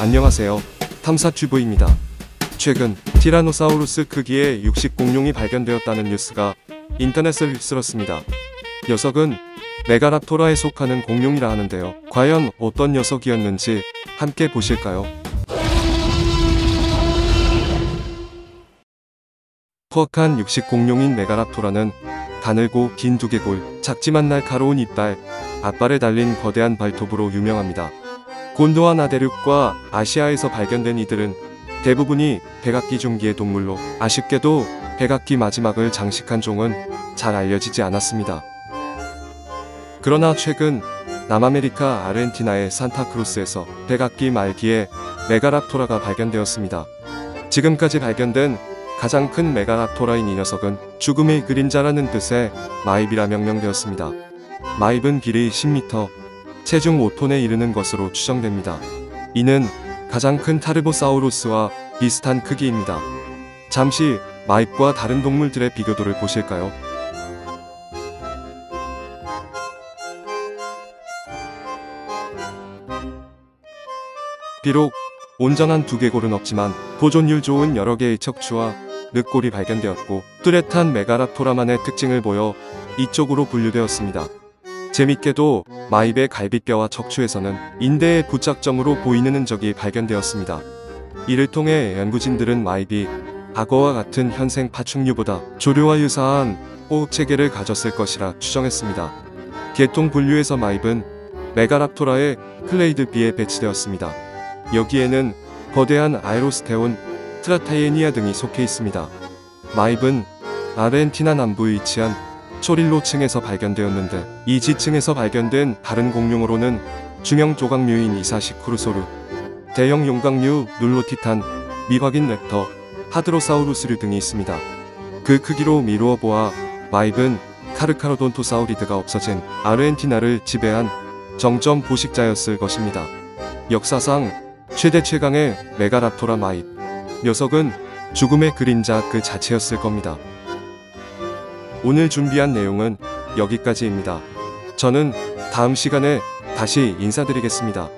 안녕하세요. 탐사 튜브입니다. 최근 티라노사우루스 크기의 육식 공룡이 발견되었다는 뉴스가 인터넷을 휩쓸었습니다. 녀석은 메가랍토라에 속하는 공룡이라 하는데요. 과연 어떤 녀석이었는지 함께 보실까요? 퍽한 육식 공룡인 메가랍토라는 가늘고 긴 두개골, 작지만 날카로운 이빨, 앞발에 달린 거대한 발톱으로 유명합니다. 곤드와나 대륙과 아시아에서 발견된 이들은 대부분이 백악기 중기의 동물로 아쉽게도 백악기 마지막을 장식한 종은 잘 알려지지 않았습니다. 그러나 최근 남아메리카 아르헨티나의 산타크루스에서 백악기 말기에 메가랍토라가 발견되었습니다. 지금까지 발견된 가장 큰 메가랍토라인 이 녀석은 죽음의 그림자라는 뜻의 마입이라 명명되었습니다. 마입은 길이 10m, 체중 5톤에 이르는 것으로 추정됩니다. 이는 가장 큰 타르보사우루스와 비슷한 크기입니다. 잠시 마입과 다른 동물들의 비교도를 보실까요? 비록 온전한 두개골은 없지만 보존율 좋은 여러 개의 척추와 늑골이 발견되었고 뚜렷한 메가랍토라만의 특징을 보여 이쪽으로 분류되었습니다. 재밌게도 마입의 갈비뼈와 척추에서는 인대의 부착점으로 보이는 흔적이 발견되었습니다. 이를 통해 연구진들은 마입이 악어와 같은 현생 파충류보다 조류와 유사한 호흡 체계를 가졌을 것이라 추정했습니다. 계통 분류에서 마입은 메가랍토라의 clade B에 배치되었습니다. 여기에는 거대한 아에로스테온, 트라타이에니아 등이 속해 있습니다. 마입은 아르헨티나 남부에 위치한 초릴로 층에서 발견되었는데 이 지층에서 발견된 다른 공룡으로는 중형 조각류인 이사시쿠르소르, 대형 용각류 눌로티탄, 미확인 랩터, 하드로사우루스류 등이 있습니다. 그 크기로 미루어 보아 마입은 카르카로돈토사우리드가 없어진 아르헨티나를 지배한 정점 포식자였을 것입니다. 역사상 최대 최강의 메가랍토라 마입 녀석은 죽음의 그림자 그 자체였을 겁니다. 오늘 준비한 내용은 여기까지입니다. 저는 다음 시간에 다시 인사드리겠습니다.